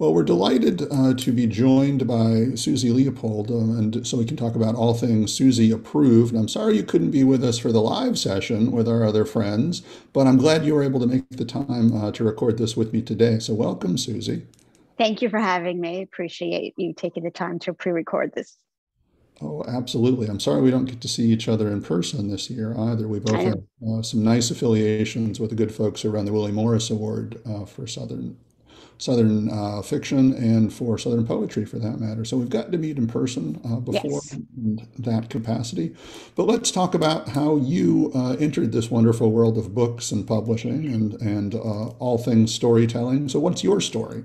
Well, we're delighted uh, to be joined by Suzy Leopold, um, and so we can talk about all things Suzy approved. I'm sorry you couldn't be with us for the live session with our other friends, but I'm glad you were able to make the time uh, to record this with me today. So, welcome, Suzy. Thank you for having me. Appreciate you taking the time to pre record this. Oh, absolutely. I'm sorry we don't get to see each other in person this year either. We both have uh, some nice affiliations with the good folks around the Willie Morris Award uh, for Southern Southern uh, fiction and for Southern poetry for that matter. So we've gotten to meet in person uh, before yes. in that capacity. But let's talk about how you uh, entered this wonderful world of books and publishing and, and uh, all things storytelling. So, what's your story?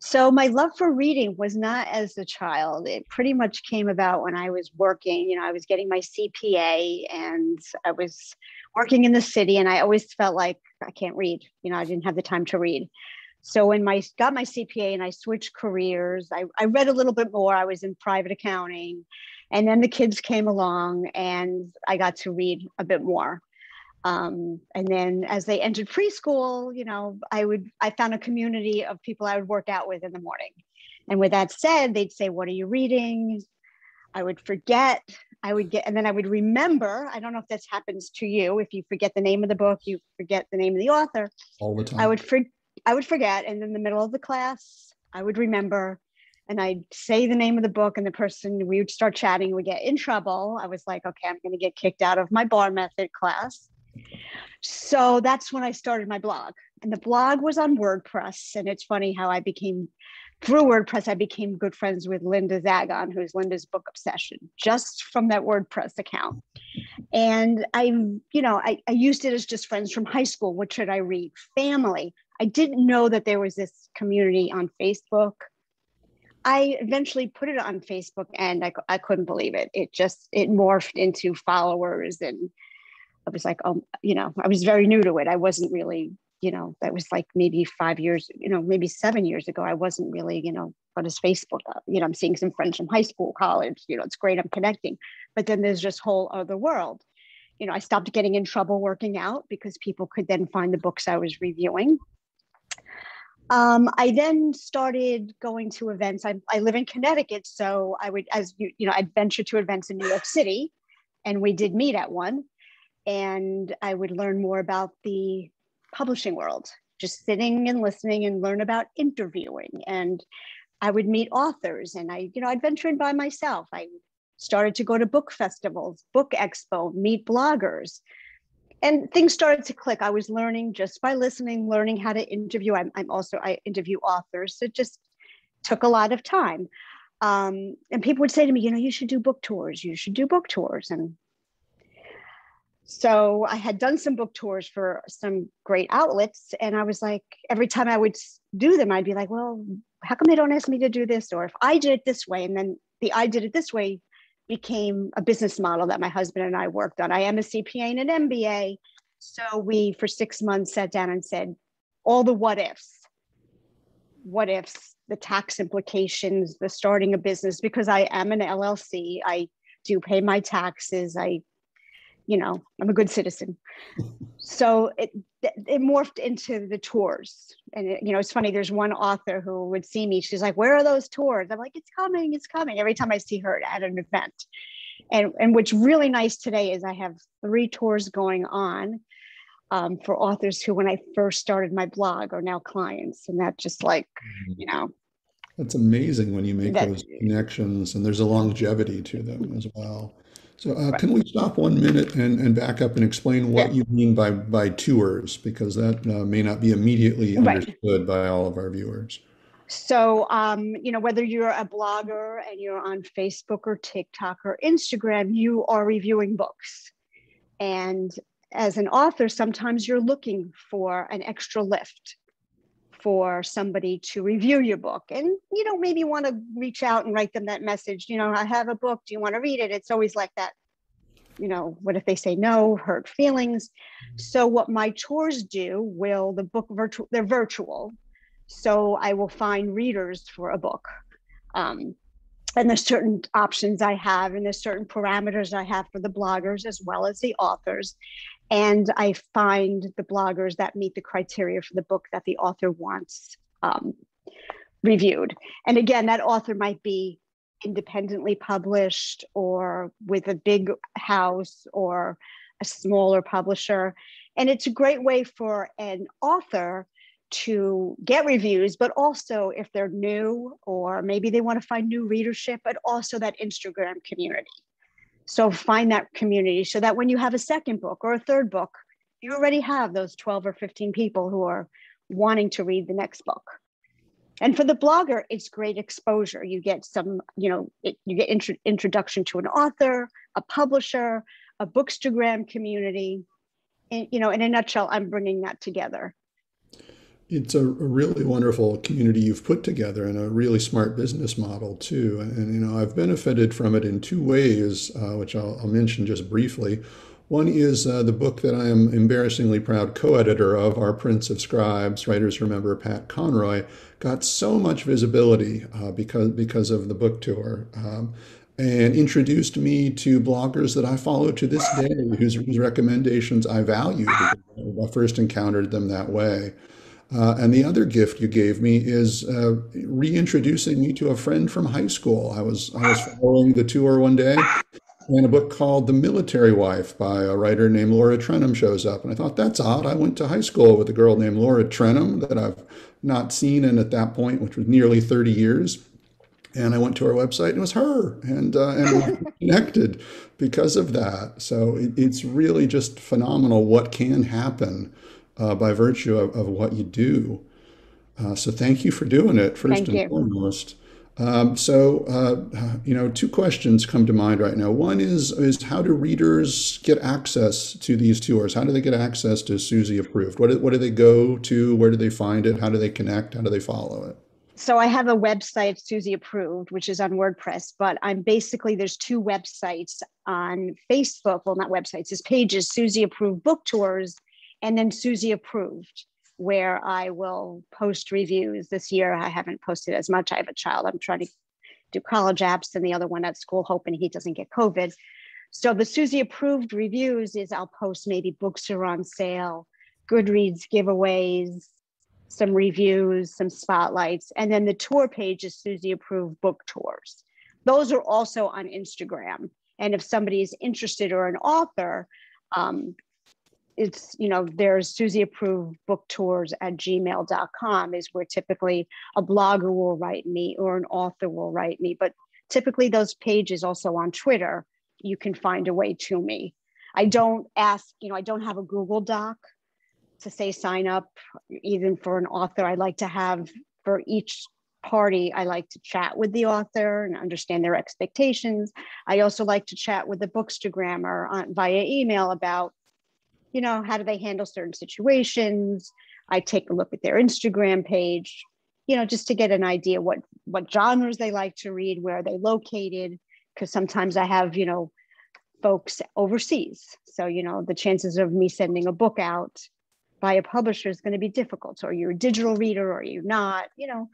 So, my love for reading was not as a child. It pretty much came about when I was working. You know, I was getting my CPA and I was working in the city, and I always felt like I can't read. You know, I didn't have the time to read. So when my got my CPA and I switched careers, I, I read a little bit more. I was in private accounting, and then the kids came along, and I got to read a bit more. Um, and then as they entered preschool, you know, I would I found a community of people I would work out with in the morning. And with that said, they'd say, "What are you reading?" I would forget. I would get, and then I would remember. I don't know if this happens to you. If you forget the name of the book, you forget the name of the author. All the time. I would forget I would forget. And in the middle of the class, I would remember and I'd say the name of the book, and the person we would start chatting would get in trouble. I was like, okay, I'm going to get kicked out of my bar method class. So that's when I started my blog. And the blog was on WordPress. And it's funny how I became, through WordPress, I became good friends with Linda Zagon, who's Linda's Book Obsession, just from that WordPress account. And I, you know, I, I used it as just friends from high school. What should I read? Family. I didn't know that there was this community on Facebook. I eventually put it on Facebook and I, I couldn't believe it. It just, it morphed into followers and I was like, oh, you know, I was very new to it. I wasn't really, you know, that was like maybe five years, you know, maybe seven years ago. I wasn't really, you know, what is Facebook? You know, I'm seeing some friends from high school, college, you know, it's great. I'm connecting, but then there's this whole other world. You know, I stopped getting in trouble working out because people could then find the books I was reviewing um, I then started going to events. I, I live in Connecticut, so I would, as you, you know, I'd venture to events in New York City, and we did meet at one. And I would learn more about the publishing world, just sitting and listening and learn about interviewing. And I would meet authors, and I, you know, I'd venture in by myself. I started to go to book festivals, book expo, meet bloggers, and things started to click. I was learning just by listening, learning how to interview. I'm, I'm also, I interview authors. So it just took a lot of time. Um, and people would say to me, you know, you should do book tours. You should do book tours. And so I had done some book tours for some great outlets. And I was like, every time I would do them, I'd be like, well, how come they don't ask me to do this? Or if I did it this way, and then the I did it this way became a business model that my husband and I worked on. I am a CPA and an MBA. So we, for six months, sat down and said, all the what ifs. What ifs, the tax implications, the starting a business, because I am an LLC. I do pay my taxes. I you know i'm a good citizen. So it it morphed into the tours. And it, you know it's funny there's one author who would see me she's like where are those tours? I'm like it's coming it's coming every time i see her at an event. And and what's really nice today is i have three tours going on um, for authors who when i first started my blog are now clients. And that just like mm-hmm. you know. That's amazing when you make that, those connections and there's a longevity to them as well so uh, right. can we stop one minute and, and back up and explain what yeah. you mean by, by tours? Because that uh, may not be immediately understood right. by all of our viewers. So, um, you know, whether you're a blogger and you're on Facebook or TikTok or Instagram, you are reviewing books. And as an author, sometimes you're looking for an extra lift for somebody to review your book. And you know maybe want to reach out and write them that message you know i have a book do you want to read it? It's always like that. You know what if they say no hurt feelings? So what my tours do will the book virtual they're virtual. So i will find readers for a book. Um, and there's certain options i have and there's certain parameters i have for the bloggers as well as the authors and I find the bloggers that meet the criteria for the book that the author wants um, reviewed. And again, that author might be independently published or with a big house or a smaller publisher. And it's a great way for an author to get reviews, but also if they're new or maybe they want to find new readership, but also that Instagram community. So find that community so that when you have a second book or a third book, you already have those 12 or 15 people who are wanting to read the next book. And for the blogger, it's great exposure. You get some, you know, it, you get intro, introduction to an author, a publisher, a bookstagram community. And, you know, in a nutshell, I'm bringing that together. It's a, a, really wonderful community you've put together and a really smart business model too. And, you know, I've benefited from it in two ways, uh, which I'll, I'll, mention just briefly. One is uh, the book that I am embarrassingly proud co-editor of, Our Prince of Scribes, Writers Remember Pat Conroy, got so much visibility uh, because because of the book tour. Um, and introduced me to bloggers that I follow to this day, whose, whose recommendations I value I first encountered them that way. Uh, and the other gift you gave me is uh, reintroducing me to a friend from high school. I was I was following the tour one day, and a book called The Military Wife by a writer named Laura Trenum shows up. And I thought, that's odd. I went to high school with a girl named Laura Trenum that I've not seen in at that point, which was nearly 30 years. And I went to her website and it was her and, uh, and connected because of that. So it, it's really just phenomenal what can happen uh, by virtue of, of, what you do. Uh, so thank you for doing it first thank and you. foremost. Um, so, uh, you know, two questions come to mind right now. One is is how do readers get access to these tours? How do they get access to Suzy Approved? What do, what do they go to? Where do they find it? How do they connect? How do they follow it? So I have a website, Suzy Approved, which is on WordPress, but I'm basically there's two websites on Facebook. Well, not websites, it's pages, Suzy Approved Book Tours, and then Suzy Approved where I will post reviews. This year, I haven't posted as much. I have a child. I'm trying to do college apps and the other one at school, hoping he doesn't get COVID. So the Susie approved reviews is I'll post maybe books are on sale, Goodreads giveaways, some reviews, some spotlights, and then the tour page is Suzy approved book tours. Those are also on Instagram. And if somebody is interested or an author, um, it's you know there's suzy approved book tours at gmail.com is where typically a blogger will write me or an author will write me. But typically those pages also on twitter you can find a way to me. I don't ask you know i don't have a google doc to say sign up even for an author. I like to have for each party i like to chat with the author and understand their expectations. I also like to chat with the bookstagrammer on, via email about you know, how do they handle certain situations? I take a look at their Instagram page, you know, just to get an idea what what genres they like to read, where they located, because sometimes I have, you know, folks overseas. So, you know, the chances of me sending a book out by a publisher is going to be difficult. So, are you a digital reader or are you not? You know,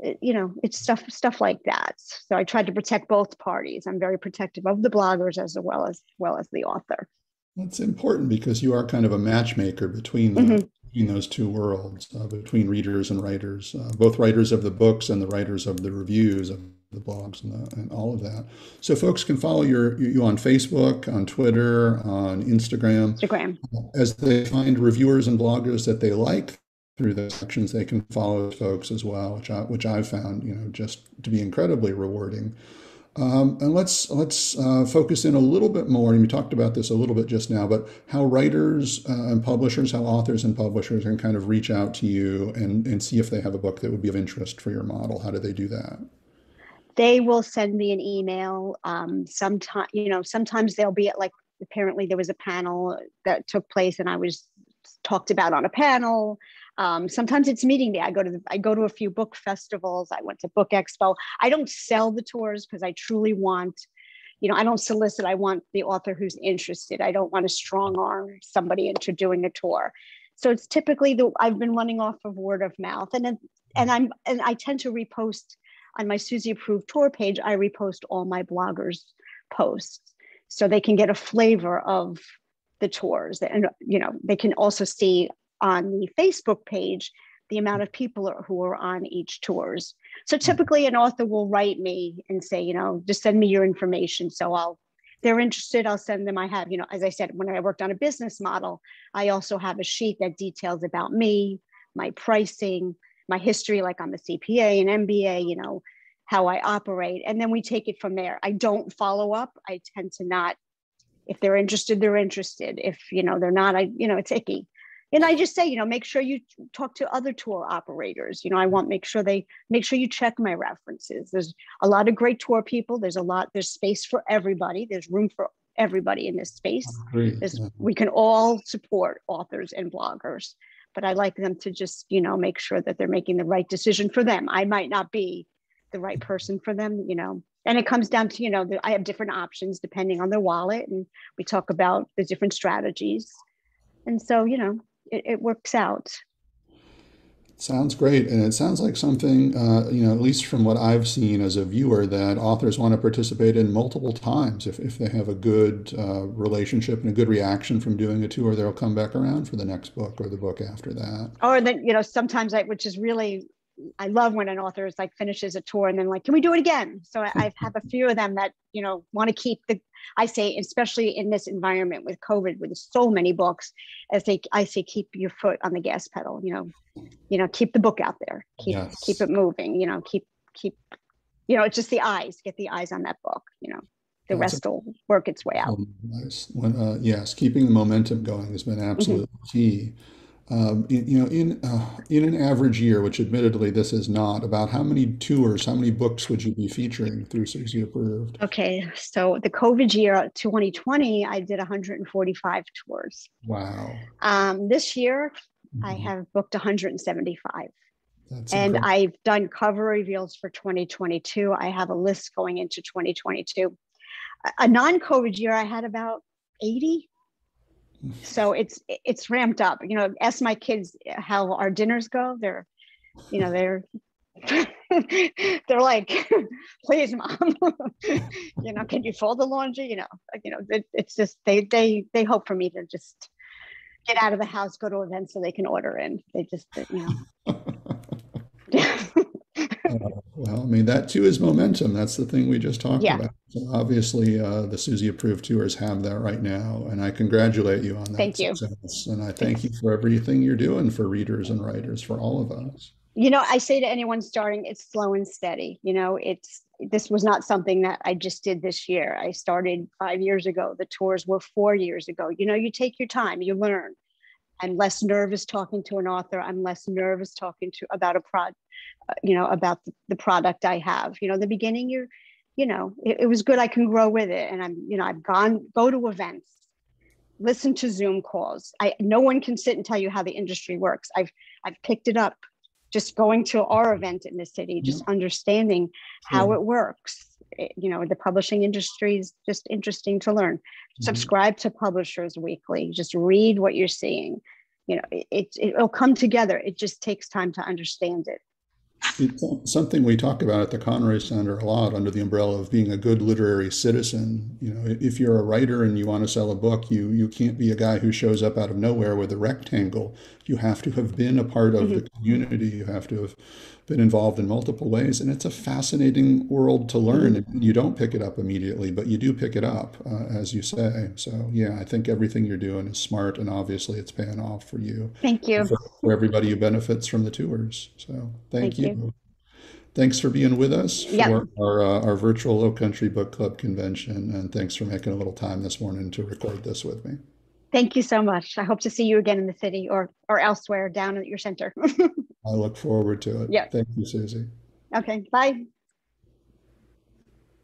it, you know, it's stuff stuff like that. So I tried to protect both parties. I'm very protective of the bloggers as well as well as the author. That's important because you are kind of a matchmaker between the, mm-hmm. between those two worlds, uh, between readers and writers, uh, both writers of the books and the writers of the reviews of the blogs and, the, and all of that. So folks can follow your you on Facebook, on Twitter, on Instagram. Instagram. As they find reviewers and bloggers that they like through the sections, they can follow folks as well, which I which I've found you know just to be incredibly rewarding. Um, and let's let's uh, focus in a little bit more. And we talked about this a little bit just now, but how writers uh, and publishers, how authors and publishers can kind of reach out to you and, and see if they have a book that would be of interest for your model. How do they do that? They will send me an email. Um, sometimes, you know, sometimes they'll be at like apparently there was a panel that took place, and I was talked about on a panel. Um, sometimes it's meeting day. I go to the, I go to a few book festivals. I went to Book Expo. I don't sell the tours because I truly want, you know, I don't solicit. I want the author who's interested. I don't want to strong arm somebody into doing a tour. So it's typically the I've been running off of word of mouth, and then, and I'm and I tend to repost on my Suzy approved tour page. I repost all my bloggers posts so they can get a flavor of the tours and you know they can also see on the Facebook page the amount of people who are on each tours. So typically an author will write me and say, you know, just send me your information. So I'll, they're interested, I'll send them. I have, you know, as I said, when I worked on a business model, I also have a sheet that details about me, my pricing, my history, like I'm a CPA and MBA, you know, how I operate. And then we take it from there. I don't follow up. I tend to not, if they're interested, they're interested. If, you know, they're not, I, you know, it's icky and I just say, you know, make sure you talk to other tour operators. You know, I want make sure they make sure you check my references. There's a lot of great tour people. There's a lot. There's space for everybody. There's room for everybody in this space. We can all support authors and bloggers, but I like them to just, you know, make sure that they're making the right decision for them. I might not be the right person for them, you know. And it comes down to, you know, I have different options depending on their wallet, and we talk about the different strategies. And so, you know, it, it works out. Sounds great. And it sounds like something, uh, you know, at least from what I've seen as a viewer, that authors want to participate in multiple times. If, if they have a good uh, relationship and a good reaction from doing a tour, they'll come back around for the next book or the book after that. Or then, you know, sometimes I, which is really, I love when an author is like finishes a tour and then like, can we do it again? So I, I have a few of them that, you know, want to keep the I say, especially in this environment with COVID, with so many books, as they, I say, keep your foot on the gas pedal. You know, you know, keep the book out there, keep yes. keep it moving. You know, keep keep, you know, it's just the eyes. Get the eyes on that book. You know, the That's rest a, will work its way out. Nice. When, uh, yes, keeping the momentum going has been absolutely mm-hmm. key. Um, in, you know, in uh, in an average year, which admittedly this is not, about how many tours, how many books would you be featuring through Suzy Approved? Okay, so the COVID year, 2020, I did 145 tours. Wow. Um, this year, mm-hmm. I have booked 175. That's and incredible. I've done cover reveals for 2022. I have a list going into 2022. A non-COVID year, I had about 80 so it's it's ramped up you know ask my kids how our dinners go they're you know they're they're like please mom you know can you fold the laundry? You know you know it, it's just they they they hope for me to just get out of the house go to events so they can order in. They just you know well, I mean, that too is momentum. That's the thing we just talked yeah. about. So obviously, uh, the Suzy approved tours have that right now, and I congratulate you on that. Thank you. And I thank you for everything you're doing for readers and writers, for all of us. You know, I say to anyone starting, it's slow and steady. You know, it's this was not something that I just did this year. I started five years ago. The tours were four years ago. You know, you take your time, you learn. I'm less nervous talking to an author. I'm less nervous talking to about a prod, uh, you know, about the, the, product I have. You know, the beginning, you're, you know, it, it was good. I can grow with it, and I'm, you know, I've gone go to events, listen to Zoom calls. I no one can sit and tell you how the industry works. I've I've picked it up, just going to our event in the city, just yeah. understanding how yeah. it works. It, you know, the publishing industry is just interesting to learn. Mm-hmm. Subscribe to Publishers Weekly. Just read what you're seeing. You know, it, it, it'll come together. It just takes time to understand it. It's something we talk about at the Conroy Center a lot under the umbrella of being a good literary citizen. You know, if you're a writer and you want to sell a book, you you can't be a guy who shows up out of nowhere with a rectangle. You have to have been a part of mm-hmm. the community. You have to have been involved in multiple ways, and it's a fascinating world to learn. Mm-hmm. You don't pick it up immediately, but you do pick it up, uh, as you say. So yeah, I think everything you're doing is smart, and obviously it's paying off for you. Thank you for, for everybody who benefits from the tours. So thank, thank you. you. Thanks for being with us for yep. our, uh, our virtual Lowcountry Book Club convention, and thanks for making a little time this morning to record this with me. Thank you so much. I hope to see you again in the city or or elsewhere down at your center. I look forward to it. Yeah. Thank you, Suzy. Okay. Bye.